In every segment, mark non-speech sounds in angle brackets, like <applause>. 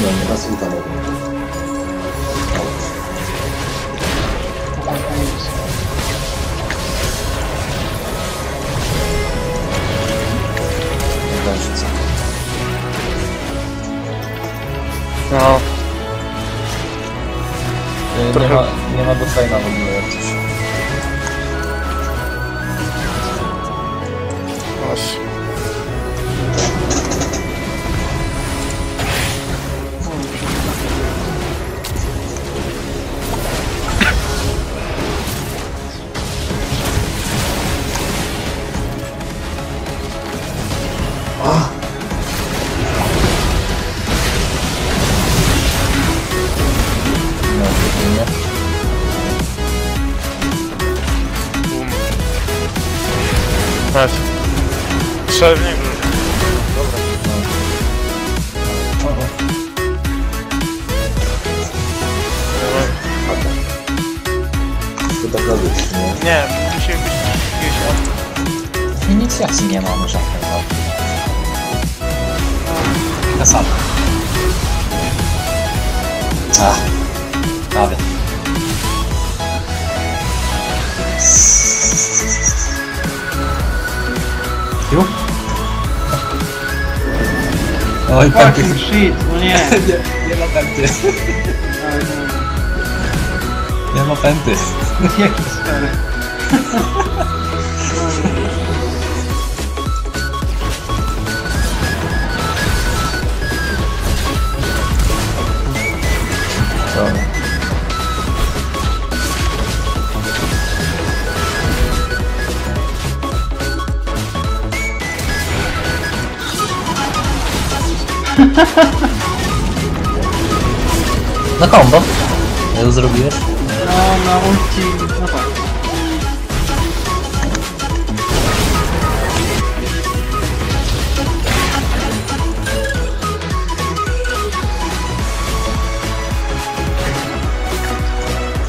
Nie, nie, raz ulta mogę. No, Nie, nie ma, nie ma botlane'a w ogóle jak coś. Patrz. Strzel w niego. Dobra. Dobra. To tak robić, nie? Nie, musi być jakieś tam... Inicjacji nie mamy żadnej. Ta sama. Ach, prawie. Oj, pęty. Fucking shit, no nie. <laughs> Nie, nie ma pęty. Ale Nie ma pęty. no, <laughs> Jaki stary. <laughs> Na kombo. Ja to zrobiłeś? No, na ulti, no tak.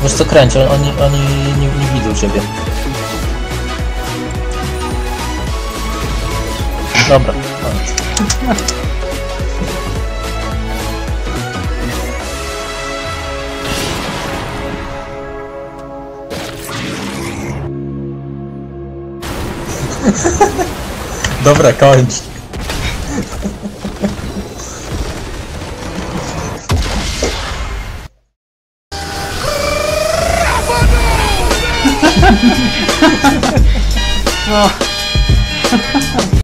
Wiesz co kręci, oni, oni nie, nie widzą ciebie. Dobra, koniec. <laughs> Dobra, kończ. <laughs> No,